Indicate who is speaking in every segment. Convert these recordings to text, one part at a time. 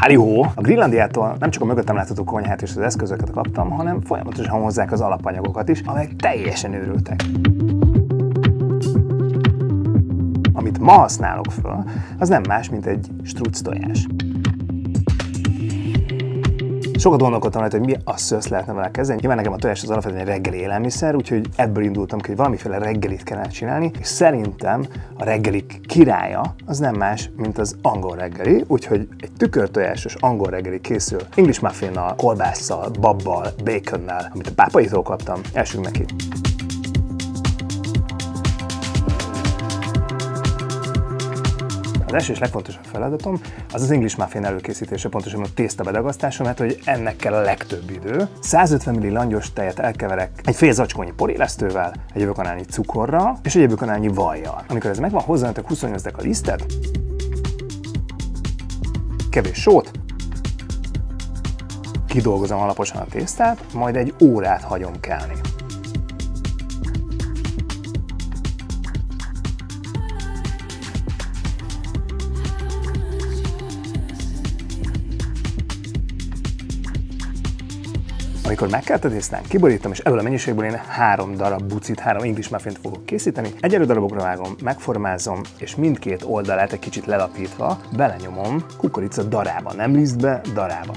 Speaker 1: Hálihó! A Grillandiától nem csak a mögöttem látható konyhát és az eszközöket kaptam, hanem folyamatosan hozzák az alapanyagokat is, amelyek teljesen őrültek. Amit ma használok föl, az nem más, mint egy struc tojás. Sokat gondolkodtam rajta, hogy mi a szősz lehetne vele kezdeni. Nyilván nekem a tojás az alapvetően reggeli élelmiszer, úgyhogy ebből indultam ki, hogy valamiféle reggelit kellene csinálni, és szerintem a reggelik királya az nem más, mint az angol reggeli, úgyhogy egy tükörtojásos angol reggeli készül English muffinnal, kolbásszal, babbal, baconnal, amit a pápaitól kaptam. Elsünk neki. Az első és legfontosabb feladatom az az English muffin előkészítése, pontosan a tészta bedagasztása, mert hogy ennek kell a legtöbb idő. 150 ml langyos tejet elkeverek egy fél zacskónyi porélesztővel, egy öbökanálnyi cukorral és egy öbökanálnyi vajjal. Amikor ez megvan, hozzáöntek 28 a lisztet, kevés sót, kidolgozom alaposan a tésztát, majd egy órát hagyom kelni. Amikor megkelt a tésztán, kiborítom, és ebből a mennyiségből én három darab bucit, három English muffint fogok készíteni. Egyelő darabokra vágom, megformázom, és mindkét oldalát egy kicsit lelapítva belenyomom kukorica darába, nem lisztbe, darába.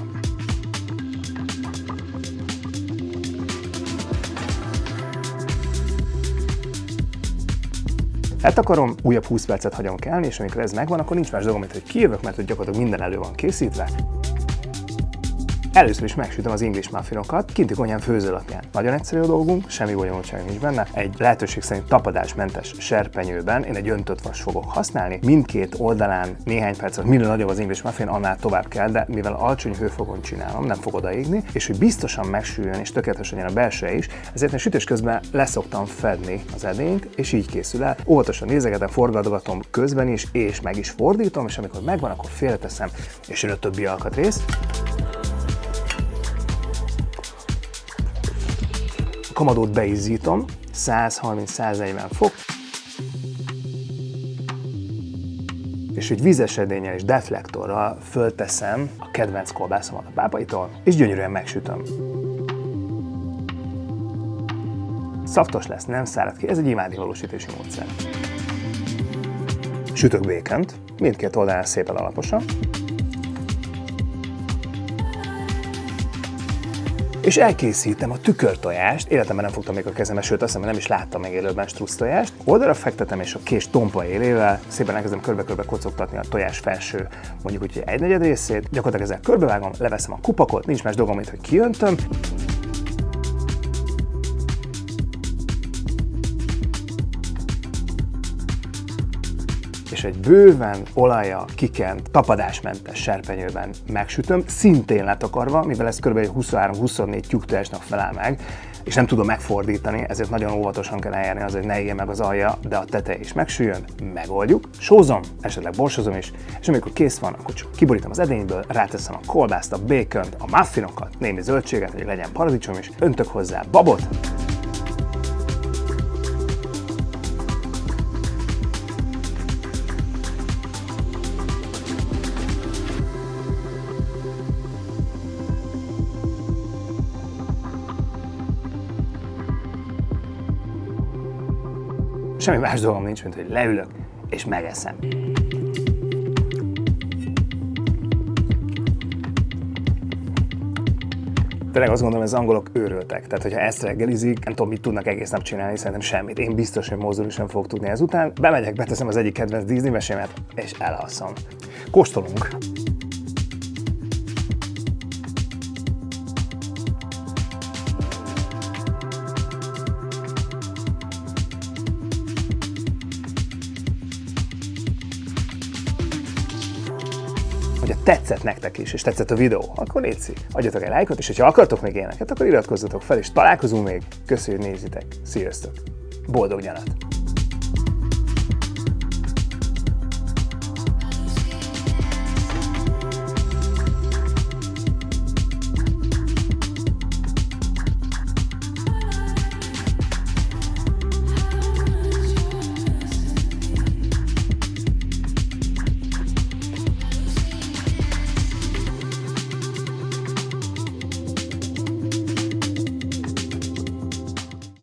Speaker 1: Eltakarom, újabb 20 percet hagyom kelni, és amikor ez megvan, akkor nincs más dolgom, mint hogy kijövök, mert hogy gyakorlatilag minden elő van készítve, Először is megsütöm az English muffinokat kinti konyhán főzőlapján. Nagyon egyszerű a dolgunk, semmi bonyolultság nincs benne. Egy lehetőség szerint tapadásmentes serpenyőben én egy öntött vas fogok használni. Mindkét oldalán néhány perc, minél nagyobb az English muffin, annál tovább kell, de mivel alacsony hőfokon csinálom, nem fog odaégni, és hogy biztosan megsüljön és tökéletesen legyen a belső is, ezért én sütés közben leszoktam fedni az edényt, és így készül el. Óvatosan nézegetem, forgatgatom közben is, és meg is fordítom, és amikor megvan, akkor félreteszem, és jön a többi alkatrész. Kamadót beizzítom, 130-140 fok, és egy vizes edényel és deflektorral fölteszem a kedvenc kolbászomat a pápaitól, és gyönyörűen megsütöm. Szaftos lesz, nem szárad ki, ez egy imádi valósítási módszer. Sütök békent, mindkét oldalán szépen alaposan, és elkészítem a tükörtojást, életemben nem fogtam még a kezembe, sőt azt hiszem, nem is láttam még élőben struc tojást. Oldalra fektetem, és a kés tompa élével szépen elkezdem körbe-körbe kocogtatni a tojás felső, mondjuk úgy, egy negyed részét, gyakorlatilag ezzel körbevágom, leveszem a kupakot, nincs más dolgom, mint hogy kiöntöm, egy bőven olaja kikent, tapadásmentes serpenyőben megsütöm, szintén letakarva, mivel ez kb. 23-24 tyúktojásnak felel meg, és nem tudom megfordítani, ezért nagyon óvatosan kell eljárni az, hogy ne égjen meg az alja, de a teteje is megsüljön, megoldjuk, sózom, esetleg borsozom is, és amikor kész van, akkor csak kiborítom az edényből, ráteszem a kolbászt, a bacon, a muffinokat, némi zöldséget, hogy legyen paradicsom is, öntök hozzá babot, Semmi más dolgom nincs, mint hogy leülök és megeszem. Tényleg azt gondolom, hogy az angolok őrültek. Tehát, hogyha ezt reggelizik, nem tudom, mit tudnak egész nap csinálni, szerintem semmit. Én biztos, hogy mozdulni sem fogok tudni ezután. Bemegyek, beteszem az egyik kedvenc Disney mesémet, és elalszom. Kóstolunk! Hogyha tetszett nektek is, és tetszett a videó, akkor létszi, adjatok egy lájkot, és ha akartok még ilyeneket, akkor iratkozzatok fel, és találkozunk még. Köszönjük, hogy nézitek. Sziasztok! Boldog nyarat!